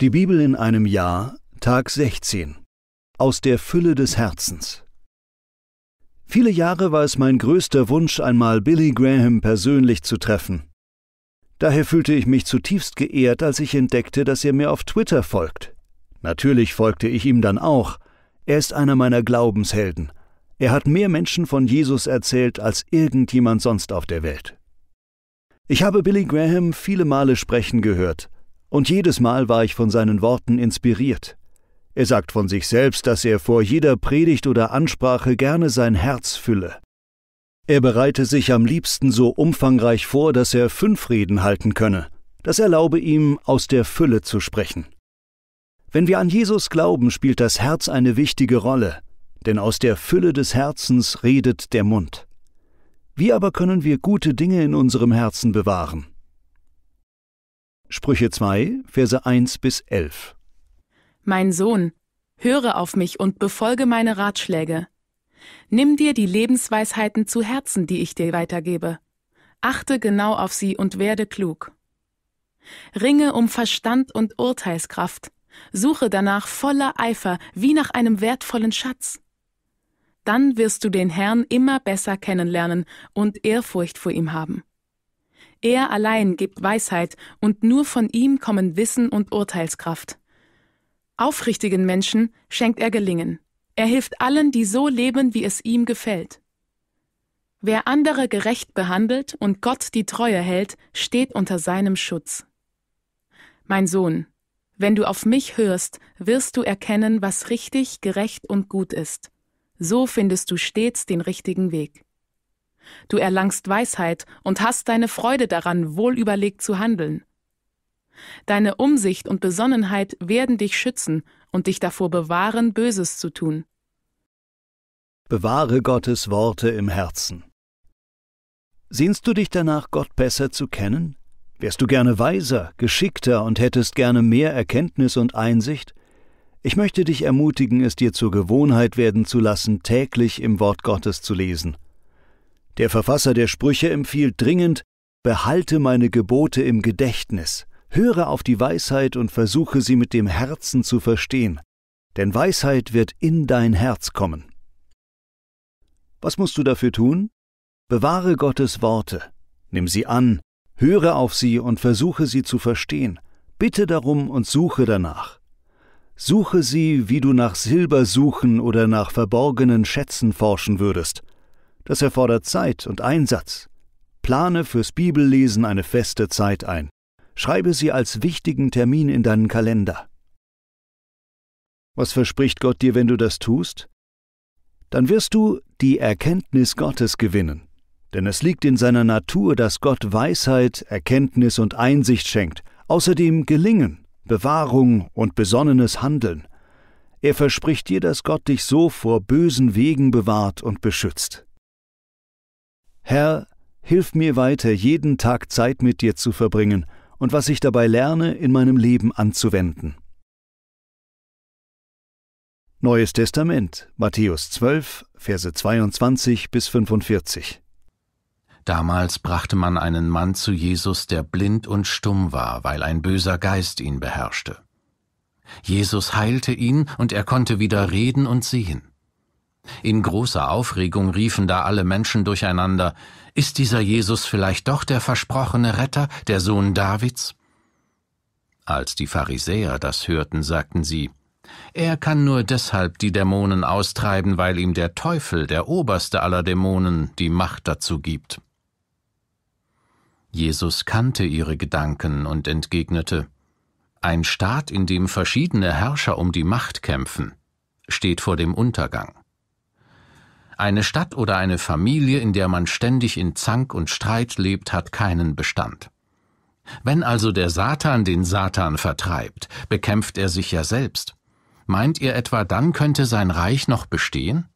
Die Bibel in einem Jahr, Tag 16. Aus der Fülle des Herzens. Viele Jahre war es mein größter Wunsch, einmal Billy Graham persönlich zu treffen. Daher fühlte ich mich zutiefst geehrt, als ich entdeckte, dass er mir auf Twitter folgt. Natürlich folgte ich ihm dann auch. Er ist einer meiner Glaubenshelden. Er hat mehr Menschen von Jesus erzählt als irgendjemand sonst auf der Welt. Ich habe Billy Graham viele Male sprechen gehört, und jedes Mal war ich von seinen Worten inspiriert. Er sagt von sich selbst, dass er vor jeder Predigt oder Ansprache gerne sein Herz fülle. Er bereite sich am liebsten so umfangreich vor, dass er fünf Reden halten könne. Das erlaube ihm, aus der Fülle zu sprechen. Wenn wir an Jesus glauben, spielt das Herz eine wichtige Rolle, denn aus der Fülle des Herzens redet der Mund. Wie aber können wir gute Dinge in unserem Herzen bewahren? Sprüche 2, Verse 1 bis 11. Mein Sohn, höre auf mich und befolge meine Ratschläge. Nimm dir die Lebensweisheiten zu Herzen, die ich dir weitergebe. Achte genau auf sie und werde klug. Ringe um Verstand und Urteilskraft. Suche danach voller Eifer wie nach einem wertvollen Schatz dann wirst du den Herrn immer besser kennenlernen und Ehrfurcht vor ihm haben. Er allein gibt Weisheit, und nur von ihm kommen Wissen und Urteilskraft. Aufrichtigen Menschen schenkt er Gelingen. Er hilft allen, die so leben, wie es ihm gefällt. Wer andere gerecht behandelt und Gott die Treue hält, steht unter seinem Schutz. Mein Sohn, wenn du auf mich hörst, wirst du erkennen, was richtig, gerecht und gut ist. So findest du stets den richtigen Weg. Du erlangst Weisheit und hast deine Freude daran, wohlüberlegt zu handeln. Deine Umsicht und Besonnenheit werden dich schützen und dich davor bewahren, Böses zu tun. Bewahre Gottes Worte im Herzen. Sehnst du dich danach, Gott besser zu kennen? Wärst du gerne weiser, geschickter und hättest gerne mehr Erkenntnis und Einsicht? Ich möchte dich ermutigen, es dir zur Gewohnheit werden zu lassen, täglich im Wort Gottes zu lesen. Der Verfasser der Sprüche empfiehlt dringend, behalte meine Gebote im Gedächtnis, höre auf die Weisheit und versuche sie mit dem Herzen zu verstehen, denn Weisheit wird in dein Herz kommen. Was musst du dafür tun? Bewahre Gottes Worte, nimm sie an, höre auf sie und versuche sie zu verstehen, bitte darum und suche danach. Suche sie, wie du nach Silber suchen oder nach verborgenen Schätzen forschen würdest. Das erfordert Zeit und Einsatz. Plane fürs Bibellesen eine feste Zeit ein. Schreibe sie als wichtigen Termin in deinen Kalender. Was verspricht Gott dir, wenn du das tust? Dann wirst du die Erkenntnis Gottes gewinnen. Denn es liegt in seiner Natur, dass Gott Weisheit, Erkenntnis und Einsicht schenkt, außerdem Gelingen Bewahrung und besonnenes Handeln. Er verspricht dir, dass Gott dich so vor bösen Wegen bewahrt und beschützt. Herr, hilf mir weiter, jeden Tag Zeit mit dir zu verbringen und was ich dabei lerne, in meinem Leben anzuwenden. Neues Testament, Matthäus 12, Verse 22 bis 45. Damals brachte man einen Mann zu Jesus, der blind und stumm war, weil ein böser Geist ihn beherrschte. Jesus heilte ihn, und er konnte wieder reden und sehen. In großer Aufregung riefen da alle Menschen durcheinander Ist dieser Jesus vielleicht doch der versprochene Retter, der Sohn Davids? Als die Pharisäer das hörten, sagten sie Er kann nur deshalb die Dämonen austreiben, weil ihm der Teufel, der oberste aller Dämonen, die Macht dazu gibt. Jesus kannte ihre Gedanken und entgegnete Ein Staat, in dem verschiedene Herrscher um die Macht kämpfen, steht vor dem Untergang. Eine Stadt oder eine Familie, in der man ständig in Zank und Streit lebt, hat keinen Bestand. Wenn also der Satan den Satan vertreibt, bekämpft er sich ja selbst. Meint ihr etwa, dann könnte sein Reich noch bestehen?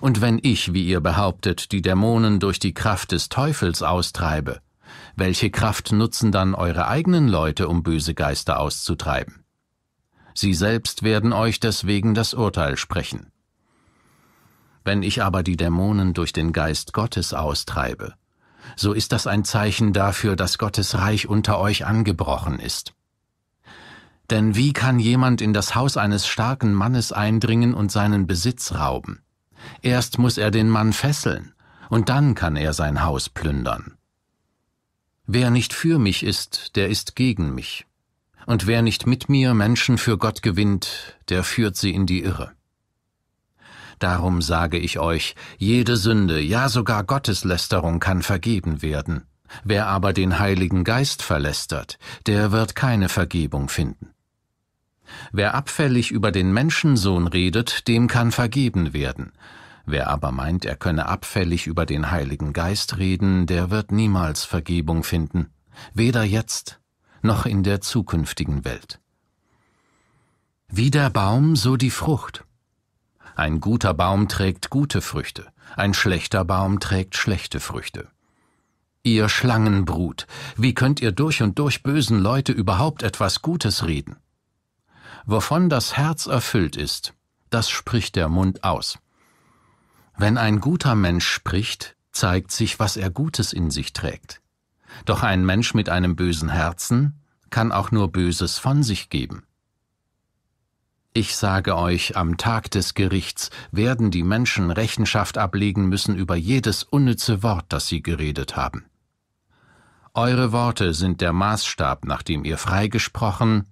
Und wenn ich, wie ihr behauptet, die Dämonen durch die Kraft des Teufels austreibe, welche Kraft nutzen dann eure eigenen Leute, um böse Geister auszutreiben? Sie selbst werden euch deswegen das Urteil sprechen. Wenn ich aber die Dämonen durch den Geist Gottes austreibe, so ist das ein Zeichen dafür, dass Gottes Reich unter euch angebrochen ist. Denn wie kann jemand in das Haus eines starken Mannes eindringen und seinen Besitz rauben? Erst muss er den Mann fesseln, und dann kann er sein Haus plündern. Wer nicht für mich ist, der ist gegen mich. Und wer nicht mit mir Menschen für Gott gewinnt, der führt sie in die Irre. Darum sage ich euch, jede Sünde, ja sogar Gotteslästerung kann vergeben werden. Wer aber den Heiligen Geist verlästert, der wird keine Vergebung finden. Wer abfällig über den Menschensohn redet, dem kann vergeben werden. Wer aber meint, er könne abfällig über den Heiligen Geist reden, der wird niemals Vergebung finden, weder jetzt noch in der zukünftigen Welt. Wie der Baum, so die Frucht. Ein guter Baum trägt gute Früchte, ein schlechter Baum trägt schlechte Früchte. Ihr Schlangenbrut, wie könnt ihr durch und durch bösen Leute überhaupt etwas Gutes reden? Wovon das Herz erfüllt ist, das spricht der Mund aus. Wenn ein guter Mensch spricht, zeigt sich, was er Gutes in sich trägt. Doch ein Mensch mit einem bösen Herzen kann auch nur Böses von sich geben. Ich sage euch, am Tag des Gerichts werden die Menschen Rechenschaft ablegen müssen über jedes unnütze Wort, das sie geredet haben. Eure Worte sind der Maßstab, nach dem ihr freigesprochen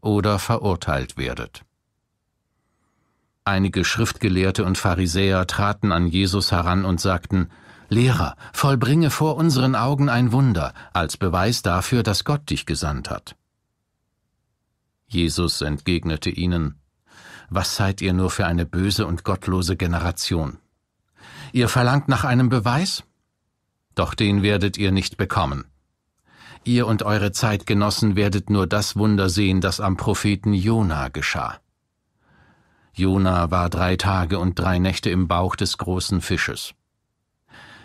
oder verurteilt werdet. Einige Schriftgelehrte und Pharisäer traten an Jesus heran und sagten, Lehrer, vollbringe vor unseren Augen ein Wunder, als Beweis dafür, dass Gott dich gesandt hat. Jesus entgegnete ihnen, Was seid ihr nur für eine böse und gottlose Generation? Ihr verlangt nach einem Beweis? Doch den werdet ihr nicht bekommen. Ihr und eure Zeitgenossen werdet nur das Wunder sehen, das am Propheten Jona geschah. Jona war drei Tage und drei Nächte im Bauch des großen Fisches.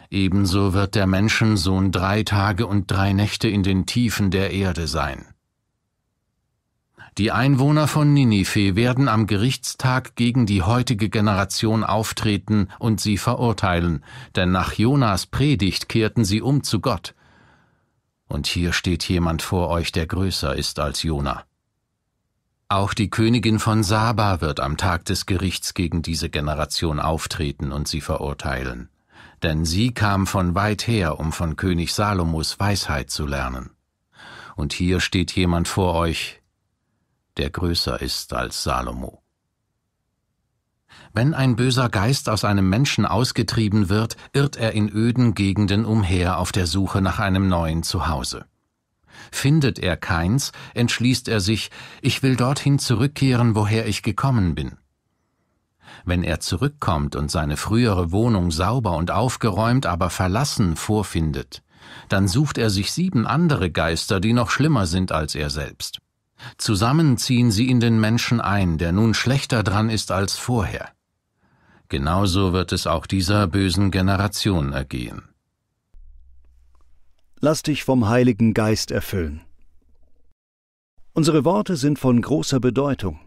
Ebenso wird der Menschensohn drei Tage und drei Nächte in den Tiefen der Erde sein. Die Einwohner von Ninive werden am Gerichtstag gegen die heutige Generation auftreten und sie verurteilen, denn nach Jonas Predigt kehrten sie um zu Gott. Und hier steht jemand vor euch, der größer ist als Jona. Auch die Königin von Saba wird am Tag des Gerichts gegen diese Generation auftreten und sie verurteilen. Denn sie kam von weit her, um von König Salomos Weisheit zu lernen. Und hier steht jemand vor euch, der größer ist als Salomo. Wenn ein böser Geist aus einem Menschen ausgetrieben wird, irrt er in öden Gegenden umher auf der Suche nach einem neuen Zuhause. Findet er keins, entschließt er sich, ich will dorthin zurückkehren, woher ich gekommen bin. Wenn er zurückkommt und seine frühere Wohnung sauber und aufgeräumt, aber verlassen vorfindet, dann sucht er sich sieben andere Geister, die noch schlimmer sind als er selbst. Zusammen ziehen sie in den Menschen ein, der nun schlechter dran ist als vorher. Genauso wird es auch dieser bösen Generation ergehen. Lass dich vom Heiligen Geist erfüllen. Unsere Worte sind von großer Bedeutung.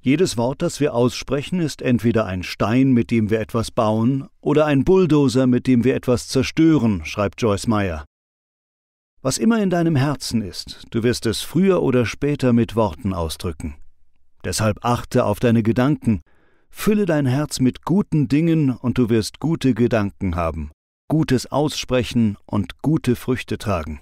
Jedes Wort, das wir aussprechen, ist entweder ein Stein, mit dem wir etwas bauen, oder ein Bulldozer, mit dem wir etwas zerstören, schreibt Joyce Meyer. Was immer in deinem Herzen ist, du wirst es früher oder später mit Worten ausdrücken. Deshalb achte auf deine Gedanken, fülle dein Herz mit guten Dingen und du wirst gute Gedanken haben. Gutes aussprechen und gute Früchte tragen.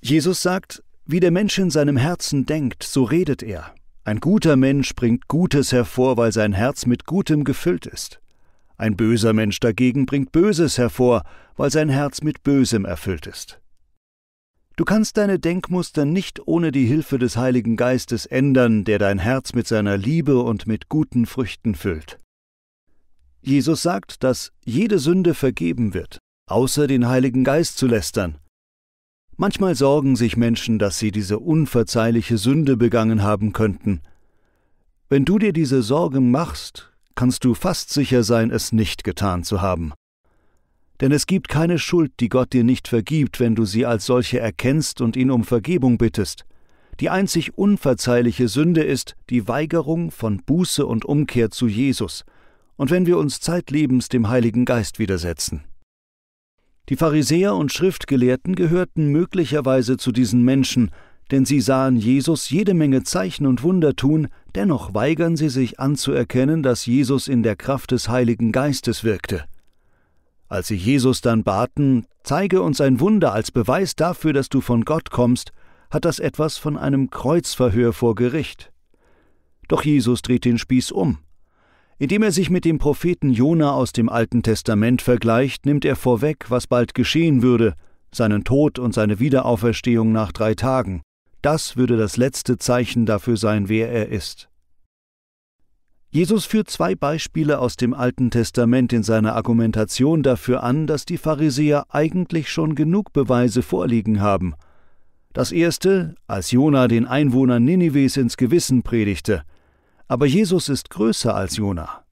Jesus sagt, wie der Mensch in seinem Herzen denkt, so redet er. Ein guter Mensch bringt Gutes hervor, weil sein Herz mit Gutem gefüllt ist. Ein böser Mensch dagegen bringt Böses hervor, weil sein Herz mit Bösem erfüllt ist. Du kannst deine Denkmuster nicht ohne die Hilfe des Heiligen Geistes ändern, der dein Herz mit seiner Liebe und mit guten Früchten füllt. Jesus sagt, dass jede Sünde vergeben wird, außer den Heiligen Geist zu lästern. Manchmal sorgen sich Menschen, dass sie diese unverzeihliche Sünde begangen haben könnten. Wenn du dir diese Sorgen machst, kannst du fast sicher sein, es nicht getan zu haben. Denn es gibt keine Schuld, die Gott dir nicht vergibt, wenn du sie als solche erkennst und ihn um Vergebung bittest. Die einzig unverzeihliche Sünde ist die Weigerung von Buße und Umkehr zu Jesus, und wenn wir uns zeitlebens dem Heiligen Geist widersetzen. Die Pharisäer und Schriftgelehrten gehörten möglicherweise zu diesen Menschen, denn sie sahen Jesus jede Menge Zeichen und Wunder tun, dennoch weigern sie sich anzuerkennen, dass Jesus in der Kraft des Heiligen Geistes wirkte. Als sie Jesus dann baten, zeige uns ein Wunder als Beweis dafür, dass du von Gott kommst, hat das etwas von einem Kreuzverhör vor Gericht. Doch Jesus dreht den Spieß um. Indem er sich mit dem Propheten Jona aus dem Alten Testament vergleicht, nimmt er vorweg, was bald geschehen würde, seinen Tod und seine Wiederauferstehung nach drei Tagen. Das würde das letzte Zeichen dafür sein, wer er ist. Jesus führt zwei Beispiele aus dem Alten Testament in seiner Argumentation dafür an, dass die Pharisäer eigentlich schon genug Beweise vorliegen haben. Das erste, als Jona den Einwohnern Ninives ins Gewissen predigte. Aber Jesus ist größer als Jona.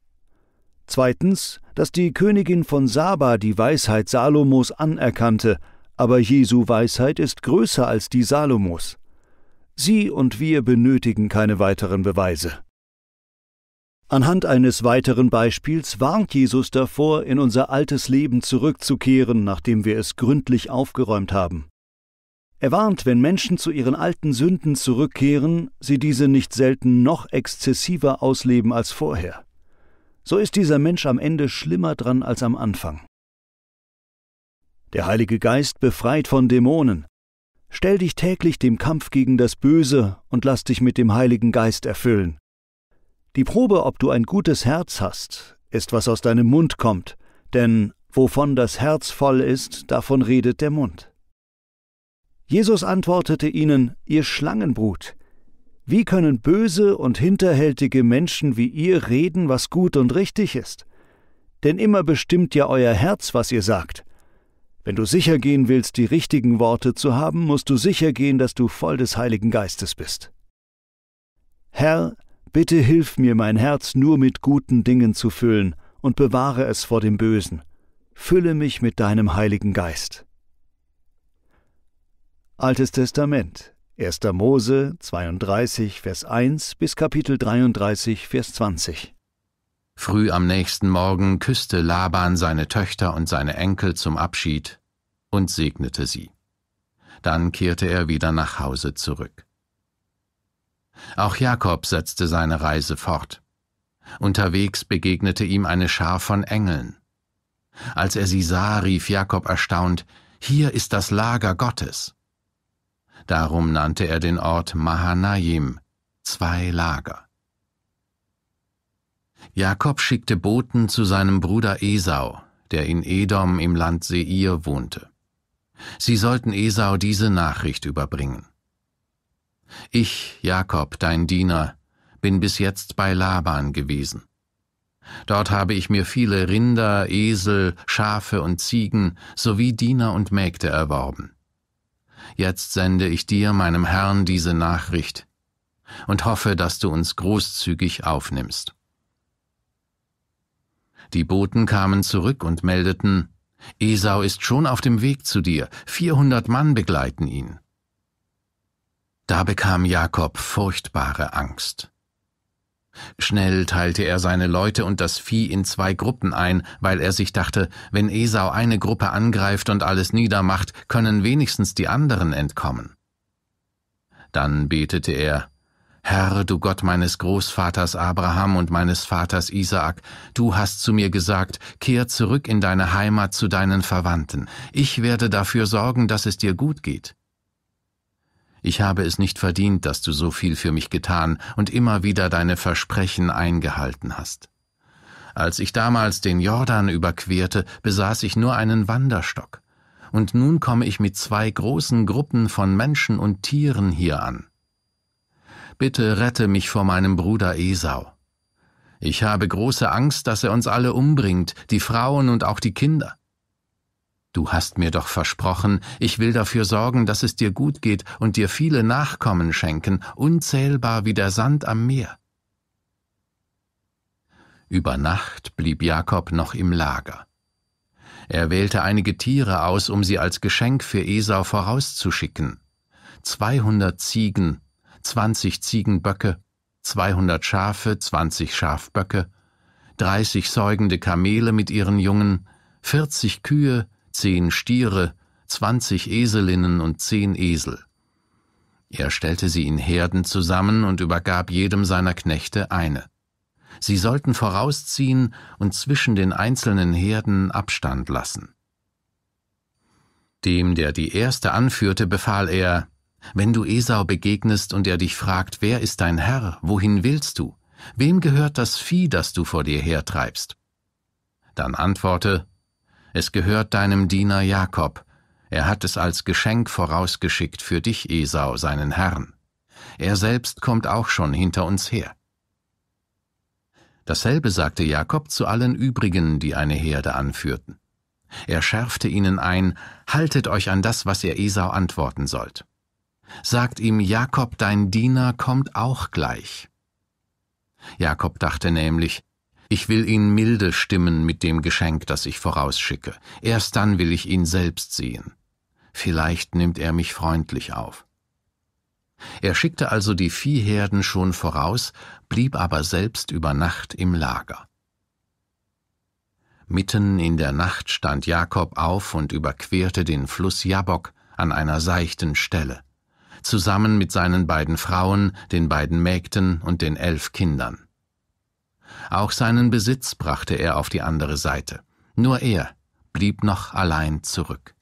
Zweitens, dass die Königin von Saba die Weisheit Salomos anerkannte, aber Jesu Weisheit ist größer als die Salomos. Sie und wir benötigen keine weiteren Beweise. Anhand eines weiteren Beispiels warnt Jesus davor, in unser altes Leben zurückzukehren, nachdem wir es gründlich aufgeräumt haben. Er warnt, wenn Menschen zu ihren alten Sünden zurückkehren, sie diese nicht selten noch exzessiver ausleben als vorher. So ist dieser Mensch am Ende schlimmer dran als am Anfang. Der Heilige Geist befreit von Dämonen, Stell dich täglich dem Kampf gegen das Böse und lass dich mit dem Heiligen Geist erfüllen. Die Probe, ob du ein gutes Herz hast, ist, was aus deinem Mund kommt, denn wovon das Herz voll ist, davon redet der Mund. Jesus antwortete ihnen, ihr Schlangenbrut, wie können böse und hinterhältige Menschen wie ihr reden, was gut und richtig ist? Denn immer bestimmt ja euer Herz, was ihr sagt. Wenn du sicher gehen willst, die richtigen Worte zu haben, musst du sicher gehen, dass du voll des Heiligen Geistes bist. Herr, bitte hilf mir, mein Herz nur mit guten Dingen zu füllen und bewahre es vor dem Bösen. Fülle mich mit deinem Heiligen Geist. Altes Testament, 1. Mose 32, Vers 1 bis Kapitel 33, Vers 20. Früh am nächsten Morgen küsste Laban seine Töchter und seine Enkel zum Abschied und segnete sie. Dann kehrte er wieder nach Hause zurück. Auch Jakob setzte seine Reise fort. Unterwegs begegnete ihm eine Schar von Engeln. Als er sie sah, rief Jakob erstaunt, Hier ist das Lager Gottes. Darum nannte er den Ort Mahanaim, zwei Lager. Jakob schickte Boten zu seinem Bruder Esau, der in Edom im Land Seir wohnte. Sie sollten Esau diese Nachricht überbringen. Ich, Jakob, dein Diener, bin bis jetzt bei Laban gewesen. Dort habe ich mir viele Rinder, Esel, Schafe und Ziegen sowie Diener und Mägde erworben. Jetzt sende ich dir, meinem Herrn, diese Nachricht und hoffe, dass du uns großzügig aufnimmst. Die Boten kamen zurück und meldeten, Esau ist schon auf dem Weg zu dir, vierhundert Mann begleiten ihn. Da bekam Jakob furchtbare Angst. Schnell teilte er seine Leute und das Vieh in zwei Gruppen ein, weil er sich dachte, wenn Esau eine Gruppe angreift und alles niedermacht, können wenigstens die anderen entkommen. Dann betete er, Herr, du Gott meines Großvaters Abraham und meines Vaters Isaak, du hast zu mir gesagt, kehr zurück in deine Heimat zu deinen Verwandten. Ich werde dafür sorgen, dass es dir gut geht. Ich habe es nicht verdient, dass du so viel für mich getan und immer wieder deine Versprechen eingehalten hast. Als ich damals den Jordan überquerte, besaß ich nur einen Wanderstock. Und nun komme ich mit zwei großen Gruppen von Menschen und Tieren hier an. Bitte rette mich vor meinem Bruder Esau. Ich habe große Angst, dass er uns alle umbringt, die Frauen und auch die Kinder. Du hast mir doch versprochen, ich will dafür sorgen, dass es dir gut geht und dir viele Nachkommen schenken, unzählbar wie der Sand am Meer. Über Nacht blieb Jakob noch im Lager. Er wählte einige Tiere aus, um sie als Geschenk für Esau vorauszuschicken. Zweihundert Ziegen, 20 Ziegenböcke, 200 Schafe, 20 Schafböcke, 30 säugende Kamele mit ihren Jungen, 40 Kühe, 10 Stiere, 20 Eselinnen und 10 Esel. Er stellte sie in Herden zusammen und übergab jedem seiner Knechte eine. Sie sollten vorausziehen und zwischen den einzelnen Herden Abstand lassen. Dem, der die erste anführte, befahl er, wenn du Esau begegnest und er dich fragt, wer ist dein Herr, wohin willst du, wem gehört das Vieh, das du vor dir hertreibst? Dann antworte, es gehört deinem Diener Jakob, er hat es als Geschenk vorausgeschickt für dich, Esau, seinen Herrn. Er selbst kommt auch schon hinter uns her. Dasselbe sagte Jakob zu allen übrigen, die eine Herde anführten. Er schärfte ihnen ein, haltet euch an das, was ihr Esau antworten sollt. Sagt ihm, Jakob, dein Diener, kommt auch gleich. Jakob dachte nämlich, ich will ihn milde stimmen mit dem Geschenk, das ich vorausschicke. Erst dann will ich ihn selbst sehen. Vielleicht nimmt er mich freundlich auf. Er schickte also die Viehherden schon voraus, blieb aber selbst über Nacht im Lager. Mitten in der Nacht stand Jakob auf und überquerte den Fluss Jabok an einer seichten Stelle, zusammen mit seinen beiden Frauen, den beiden Mägden und den elf Kindern. Auch seinen Besitz brachte er auf die andere Seite, nur er blieb noch allein zurück.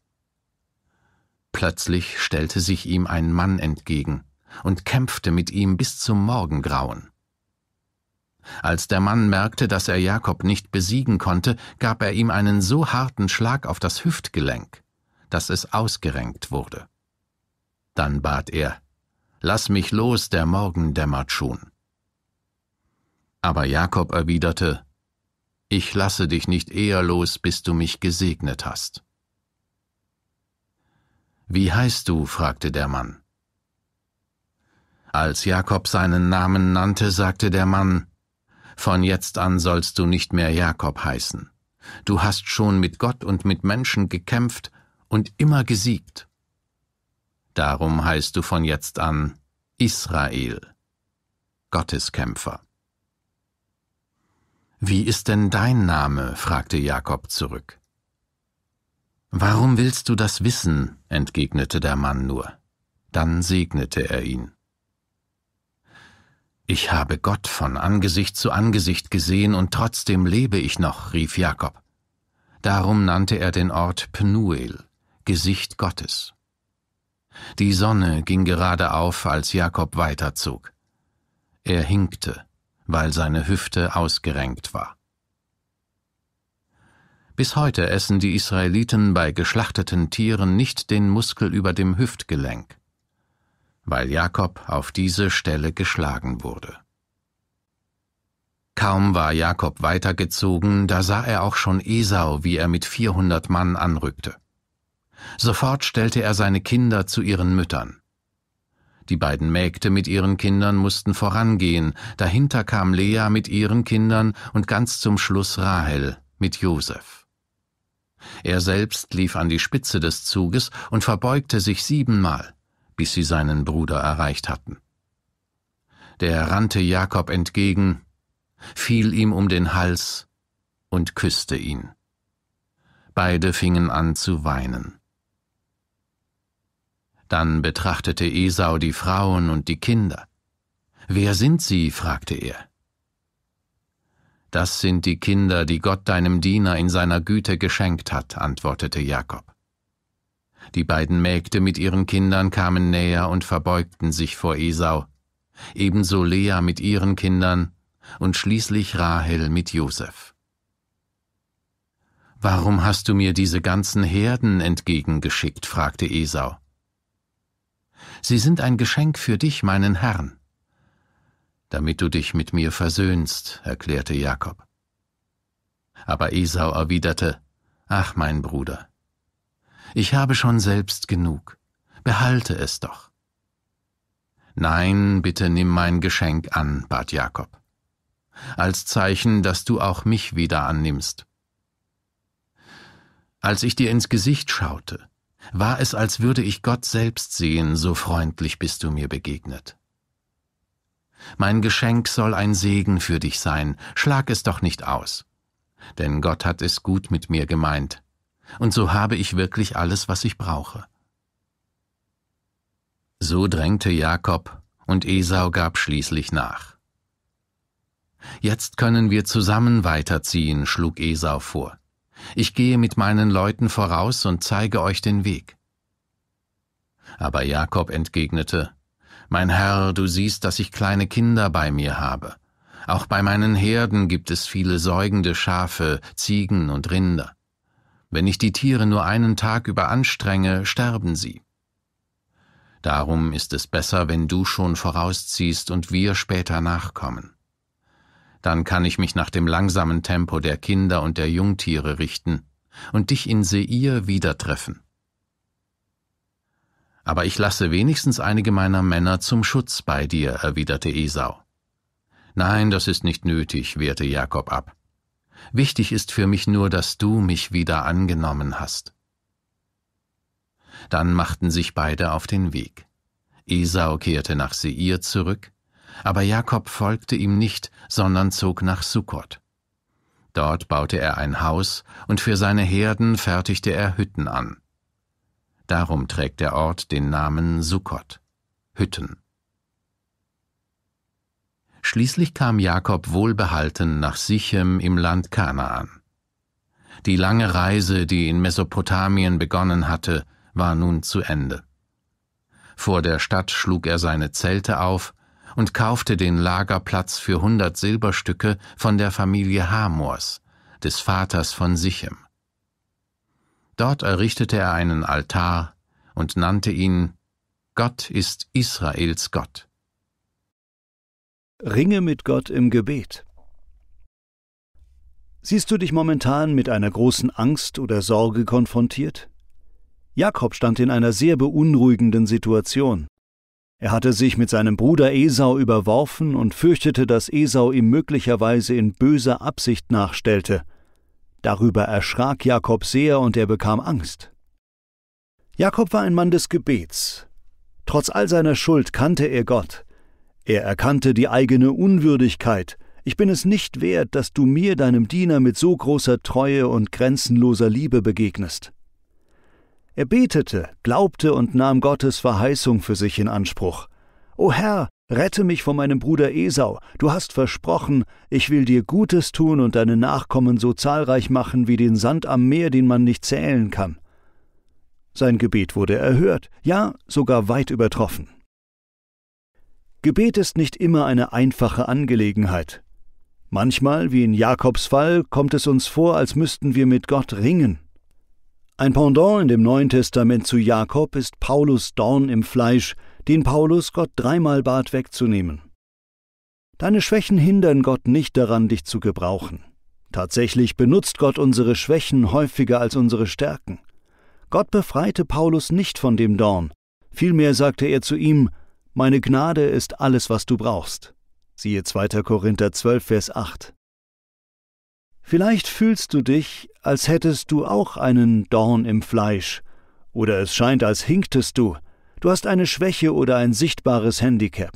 Plötzlich stellte sich ihm ein Mann entgegen und kämpfte mit ihm bis zum Morgengrauen. Als der Mann merkte, dass er Jakob nicht besiegen konnte, gab er ihm einen so harten Schlag auf das Hüftgelenk, dass es ausgerenkt wurde. Dann bat er, Lass mich los, der Morgen dämmert schon. Aber Jakob erwiderte, Ich lasse dich nicht eher los, bis du mich gesegnet hast. Wie heißt du? fragte der Mann. Als Jakob seinen Namen nannte, sagte der Mann, von jetzt an sollst du nicht mehr Jakob heißen. Du hast schon mit Gott und mit Menschen gekämpft und immer gesiegt. Darum heißt du von jetzt an Israel, Gotteskämpfer. Wie ist denn dein Name? fragte Jakob zurück. Warum willst du das wissen? entgegnete der Mann nur. Dann segnete er ihn. Ich habe Gott von Angesicht zu Angesicht gesehen und trotzdem lebe ich noch, rief Jakob. Darum nannte er den Ort Pnuel, Gesicht Gottes. Die Sonne ging gerade auf, als Jakob weiterzog. Er hinkte, weil seine Hüfte ausgerenkt war. Bis heute essen die Israeliten bei geschlachteten Tieren nicht den Muskel über dem Hüftgelenk weil Jakob auf diese Stelle geschlagen wurde. Kaum war Jakob weitergezogen, da sah er auch schon Esau, wie er mit vierhundert Mann anrückte. Sofort stellte er seine Kinder zu ihren Müttern. Die beiden Mägde mit ihren Kindern mussten vorangehen, dahinter kam Lea mit ihren Kindern und ganz zum Schluss Rahel mit Josef. Er selbst lief an die Spitze des Zuges und verbeugte sich siebenmal bis sie seinen Bruder erreicht hatten. Der rannte Jakob entgegen, fiel ihm um den Hals und küsste ihn. Beide fingen an zu weinen. Dann betrachtete Esau die Frauen und die Kinder. Wer sind sie? fragte er. Das sind die Kinder, die Gott deinem Diener in seiner Güte geschenkt hat, antwortete Jakob. Die beiden Mägde mit ihren Kindern kamen näher und verbeugten sich vor Esau, ebenso Lea mit ihren Kindern und schließlich Rahel mit Josef. Warum hast du mir diese ganzen Herden entgegengeschickt? fragte Esau. Sie sind ein Geschenk für dich, meinen Herrn. Damit du dich mit mir versöhnst, erklärte Jakob. Aber Esau erwiderte, Ach, mein Bruder, ich habe schon selbst genug. Behalte es doch. Nein, bitte nimm mein Geschenk an, bat Jakob. Als Zeichen, dass du auch mich wieder annimmst. Als ich dir ins Gesicht schaute, war es, als würde ich Gott selbst sehen, so freundlich bist du mir begegnet. Mein Geschenk soll ein Segen für dich sein, schlag es doch nicht aus. Denn Gott hat es gut mit mir gemeint, und so habe ich wirklich alles, was ich brauche. So drängte Jakob, und Esau gab schließlich nach. Jetzt können wir zusammen weiterziehen, schlug Esau vor. Ich gehe mit meinen Leuten voraus und zeige euch den Weg. Aber Jakob entgegnete, Mein Herr, du siehst, dass ich kleine Kinder bei mir habe. Auch bei meinen Herden gibt es viele säugende Schafe, Ziegen und Rinder. Wenn ich die Tiere nur einen Tag über anstrenge, sterben sie. Darum ist es besser, wenn du schon vorausziehst und wir später nachkommen. Dann kann ich mich nach dem langsamen Tempo der Kinder und der Jungtiere richten und dich in Seir wieder treffen. Aber ich lasse wenigstens einige meiner Männer zum Schutz bei dir, erwiderte Esau. Nein, das ist nicht nötig, wehrte Jakob ab. Wichtig ist für mich nur, dass du mich wieder angenommen hast. Dann machten sich beide auf den Weg. Esau kehrte nach Seir zurück, aber Jakob folgte ihm nicht, sondern zog nach Sukkot. Dort baute er ein Haus, und für seine Herden fertigte er Hütten an. Darum trägt der Ort den Namen Sukkot, Hütten. Schließlich kam Jakob wohlbehalten nach Sichem im Land Kanaan. Die lange Reise, die in Mesopotamien begonnen hatte, war nun zu Ende. Vor der Stadt schlug er seine Zelte auf und kaufte den Lagerplatz für hundert Silberstücke von der Familie Hamors, des Vaters von Sichem. Dort errichtete er einen Altar und nannte ihn Gott ist Israels Gott. Ringe mit Gott im Gebet. Siehst du dich momentan mit einer großen Angst oder Sorge konfrontiert? Jakob stand in einer sehr beunruhigenden Situation. Er hatte sich mit seinem Bruder Esau überworfen und fürchtete, dass Esau ihm möglicherweise in böser Absicht nachstellte. Darüber erschrak Jakob sehr und er bekam Angst. Jakob war ein Mann des Gebets. Trotz all seiner Schuld kannte er Gott. Er erkannte die eigene Unwürdigkeit. Ich bin es nicht wert, dass du mir, deinem Diener, mit so großer Treue und grenzenloser Liebe begegnest. Er betete, glaubte und nahm Gottes Verheißung für sich in Anspruch. O Herr, rette mich von meinem Bruder Esau. Du hast versprochen, ich will dir Gutes tun und deine Nachkommen so zahlreich machen wie den Sand am Meer, den man nicht zählen kann. Sein Gebet wurde erhört, ja sogar weit übertroffen. Gebet ist nicht immer eine einfache Angelegenheit. Manchmal, wie in Jakobs Fall, kommt es uns vor, als müssten wir mit Gott ringen. Ein Pendant in dem Neuen Testament zu Jakob ist Paulus Dorn im Fleisch, den Paulus Gott dreimal bat wegzunehmen. Deine Schwächen hindern Gott nicht daran, dich zu gebrauchen. Tatsächlich benutzt Gott unsere Schwächen häufiger als unsere Stärken. Gott befreite Paulus nicht von dem Dorn. Vielmehr sagte er zu ihm, meine Gnade ist alles, was du brauchst. Siehe 2. Korinther 12, Vers 8. Vielleicht fühlst du dich, als hättest du auch einen Dorn im Fleisch, oder es scheint, als hinktest du, du hast eine Schwäche oder ein sichtbares Handicap.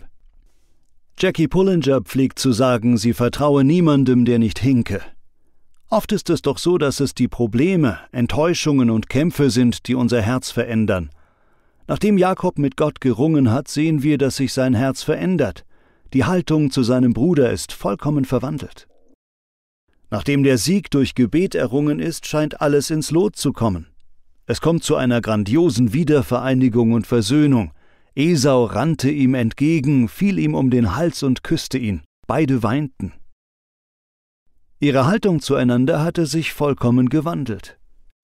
Jackie Pullinger pflegt zu sagen, sie vertraue niemandem, der nicht hinke. Oft ist es doch so, dass es die Probleme, Enttäuschungen und Kämpfe sind, die unser Herz verändern, Nachdem Jakob mit Gott gerungen hat, sehen wir, dass sich sein Herz verändert. Die Haltung zu seinem Bruder ist vollkommen verwandelt. Nachdem der Sieg durch Gebet errungen ist, scheint alles ins Lot zu kommen. Es kommt zu einer grandiosen Wiedervereinigung und Versöhnung. Esau rannte ihm entgegen, fiel ihm um den Hals und küsste ihn. Beide weinten. Ihre Haltung zueinander hatte sich vollkommen gewandelt.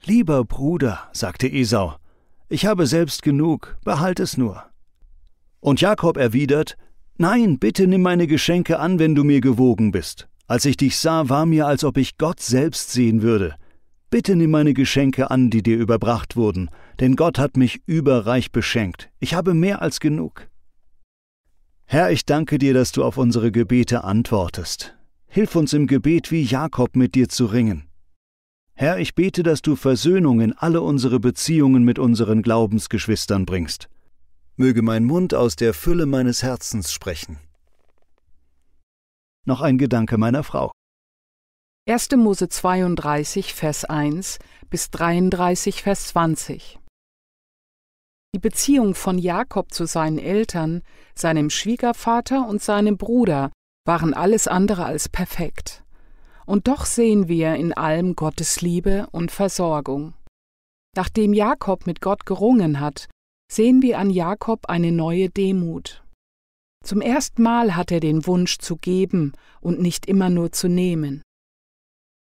Lieber Bruder, sagte Esau, ich habe selbst genug, behalt es nur. Und Jakob erwidert, Nein, bitte nimm meine Geschenke an, wenn du mir gewogen bist. Als ich dich sah, war mir, als ob ich Gott selbst sehen würde. Bitte nimm meine Geschenke an, die dir überbracht wurden, denn Gott hat mich überreich beschenkt. Ich habe mehr als genug. Herr, ich danke dir, dass du auf unsere Gebete antwortest. Hilf uns im Gebet wie Jakob mit dir zu ringen. Herr, ich bete, dass du Versöhnung in alle unsere Beziehungen mit unseren Glaubensgeschwistern bringst. Möge mein Mund aus der Fülle meines Herzens sprechen. Noch ein Gedanke meiner Frau. 1. Mose 32, Vers 1 bis 33, Vers 20. Die Beziehung von Jakob zu seinen Eltern, seinem Schwiegervater und seinem Bruder waren alles andere als perfekt. Und doch sehen wir in allem Gottes Liebe und Versorgung. Nachdem Jakob mit Gott gerungen hat, sehen wir an Jakob eine neue Demut. Zum ersten Mal hat er den Wunsch zu geben und nicht immer nur zu nehmen.